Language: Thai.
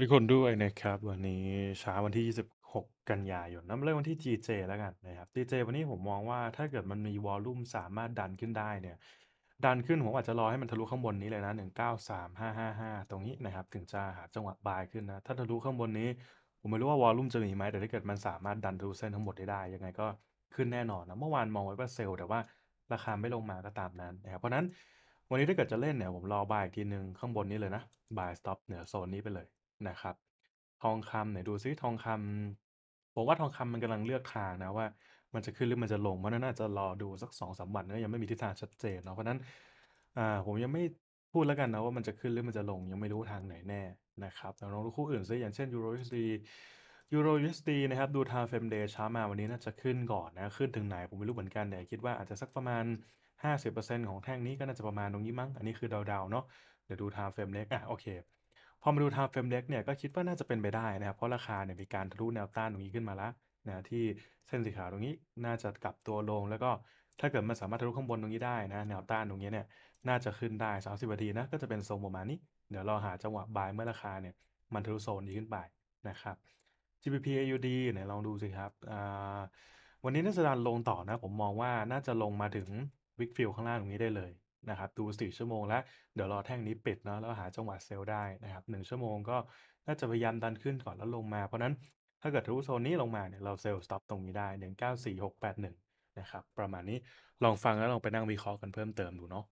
ทุกคนด้วยนะครับ วันนี้เช้าวันที่ 26 กันยายนนะมาเริ่มกันที่ GJ แล้วกันนะครับ GJ วันนี้ผมมองว่าถ้าเกิดมันมีวอลลุ่มสามารถดันขึ้นได้เนี่ย ดันขึ้นผมอาจจะรอให้มันทะลุข้างบนนี้เลยนะ 193555 ตรงนี้นะครับ ถึงจะหาจังหวะบายขึ้นนะ ถ้าทะลุข้างบนนี้ ผมไม่รู้ว่าวอลลุ่มจะมีไหมแต่ถ้าเกิดมันสามารถดันทะลุเส้นทั้งหมดได้ยังไงก็ขึ้นแน่นอนนะเมื่อวานมองไว้ว่าเซลล์แต่ว่าราคาไม่ลงมาก็ตามนั้นนะครับเพราะนั้นวันนี้ถ้าเกิดจะเล่นเนี่ยผมรอบายอีกทีหนึ่งข้างบนนี้เลยนะ buy stop เหนือโซนนี้ไปเลย นะครับ ทองคำไหนดูซิทองคำ ผมว่าทองคำมันกำลังเลือกทางนะว่า มันจะขึ้นหรือมันจะลง เพราะฉะนั้นน่าจะรอดูสัก 2-3 วันก็ยังไม่มีทิศทางชัดเจนเนาะ เพราะฉะนั้น อ่า ผมยังไม่พูดแล้วกันนะว่ามันจะขึ้นหรือมันจะลง ยังไม่รู้ทางไหนแน่นะครับแต่ลองดูคู่อื่นซิอย่างเช่น Euro USD Euro USD นะครับ ดู Time Frame Day เช้ามาวันนี้น่าจะขึ้นก่อนนะ ขึ้นถึงไหนผมไม่รู้เหมือนกันแต่คิดว่าอาจจะสักประมาณ 50%ของแท่งนี้ก็น่าจะประมาณตรงนี้มั้ง อันนี้คือเดาๆเนาะ เดี๋ยวดู Time Frame เล็กอะโอเค พอมาดู Time Frame เล็กเนี่ยก็คิดว่าน่าจะเป็นไปได้นะครับ เพราะราคาเนี่ยมีการทะลุแนวต้านตรงนี้ขึ้นมาแล้วนะที่เส้นสีขาวตรงนี้น่าจะกลับตัวลง แล้วก็ถ้าเกิดมันสามารถทะลุข้างบนตรงนี้ได้นะแนวต้านตรงนี้เนี่ยน่าจะขึ้นได้ 30นาทีนะก็จะเป็นทรงประมาณนี้ เดี๋ยวรอหาจังหวะบายเมื่อราคาเนี่ยมันทะลุโซนนี้ขึ้นไปนะครับ GBP AUD ไหนลองดูสิครับวันนี้น่าจะดันลงต่อนะผมมองว่าน่าจะลงมาถึง Wick Field ข้างล่างตรงนี้ได้เลย นะครับดู4ชั่วโมงแล้ว เดี๋ยวรอแท่งนี้ปิดเนาะแล้วหาจังหวะเซลล์ได้นะครับ1ชั่วโมงก็น่าจะพยายามดันขึ้นก่อนแล้วลงมา เพราะนั้นถ้าเกิดทะลุโซนนี้ลงมาเนี่ยเราเซลล์สต็อปตรงนี้ได้194681นงเก้าสี่หกแปดหนึ่งนะครับประมาณนี้ลองฟังแล้วลองไปนั่งวิเคราะห์กันเพิ่มเติมดูเนาะ